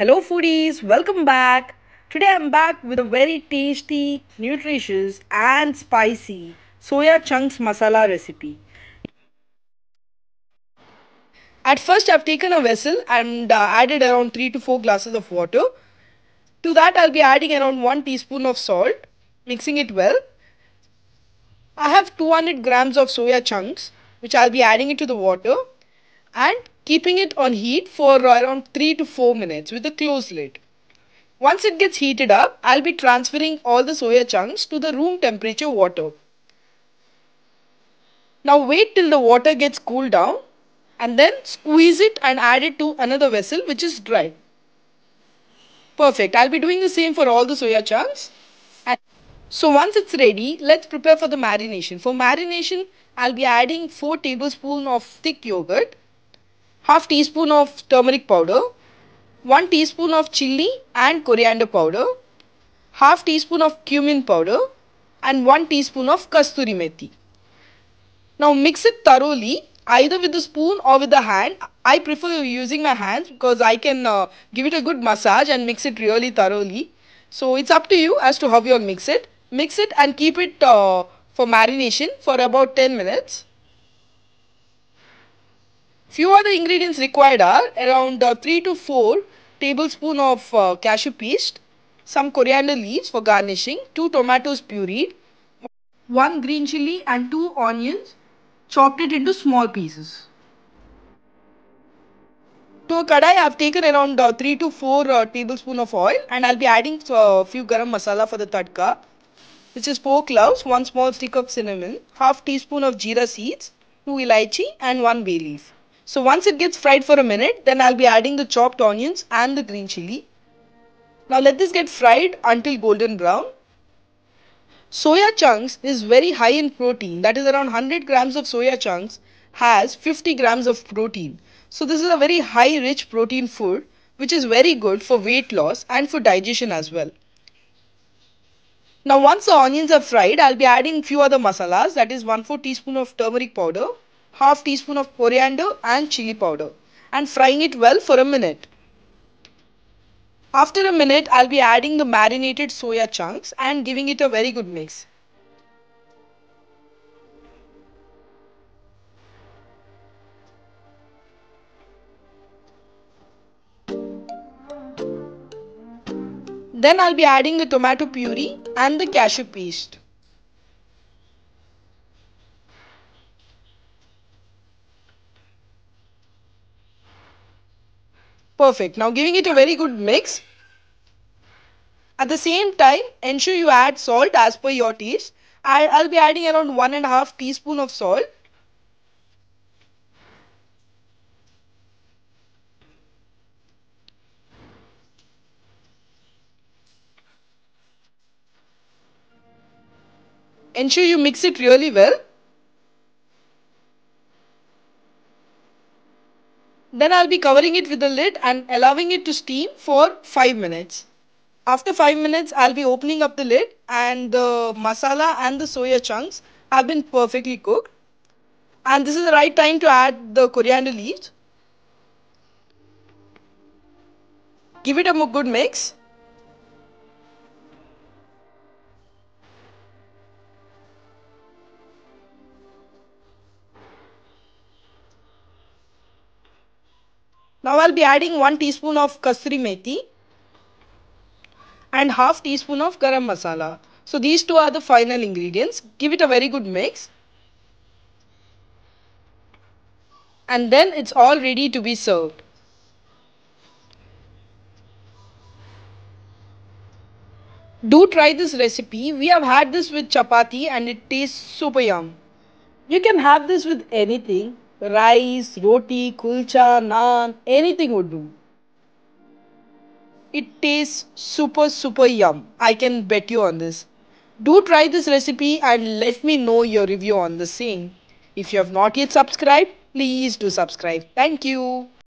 Hello foodies, welcome back. Today I'm back with a very tasty, nutritious and spicy soya chunks masala recipe. At first I've taken a vessel and uh, added around 3 to 4 glasses of water. To that I'll be adding around 1 teaspoon of salt, mixing it well. I have 200 grams of soya chunks which I'll be adding it to the water and keeping it on heat for around 3 to 4 minutes with a closed lid. Once it gets heated up, I'll be transferring all the soya chunks to the room temperature water. Now wait till the water gets cooled down and then squeeze it and add it to another vessel which is dry. Perfect. I'll be doing the same for all the soya chunks. So once it's ready, let's prepare for the marination. For marination, I'll be adding 4 tablespoons of thick yogurt half teaspoon of turmeric powder, 1 teaspoon of chili and coriander powder, half teaspoon of cumin powder and 1 teaspoon of kasturi methi. Now mix it thoroughly either with the spoon or with the hand. I prefer using my hands because I can uh, give it a good massage and mix it really thoroughly. So it's up to you as to how you mix it. Mix it and keep it uh, for marination for about 10 minutes. Few other ingredients required are around uh, 3 to 4 tablespoon of uh, cashew paste, some coriander leaves for garnishing, 2 tomatoes pureed, 1 green chili and 2 onions chopped it into small pieces. To a kadai, I have taken around uh, 3 to 4 uh, tablespoon of oil and I'll be adding a uh, few garam masala for the tadka which is 4 cloves, 1 small stick of cinnamon, half teaspoon of jeera seeds, 2 elaichi and 1 bay leaf. So once it gets fried for a minute, then I'll be adding the chopped onions and the green chili. Now let this get fried until golden brown. Soya chunks is very high in protein. That is around 100 grams of soya chunks has 50 grams of protein. So this is a very high rich protein food which is very good for weight loss and for digestion as well. Now once the onions are fried, I'll be adding few other masalas that is 1 4 teaspoon of turmeric powder, half teaspoon of coriander and chili powder and frying it well for a minute. After a minute, I'll be adding the marinated soya chunks and giving it a very good mix. Then I'll be adding the tomato puree and the cashew paste. Perfect. Now giving it a very good mix. At the same time, ensure you add salt as per your taste. I'll be adding around one and a half teaspoon of salt. Ensure you mix it really well. Then I'll be covering it with the lid and allowing it to steam for 5 minutes. After 5 minutes, I'll be opening up the lid and the masala and the soya chunks have been perfectly cooked. And this is the right time to add the coriander leaves. Give it a good mix. Now I'll be adding 1 teaspoon of kasturi methi and half teaspoon of garam masala. So these two are the final ingredients. Give it a very good mix. And then it's all ready to be served. Do try this recipe. We have had this with chapati and it tastes super yum. You can have this with anything rice, roti, kulcha, naan, anything would do. It tastes super super yum. I can bet you on this. Do try this recipe and let me know your review on the same. If you have not yet subscribed, please do subscribe. Thank you.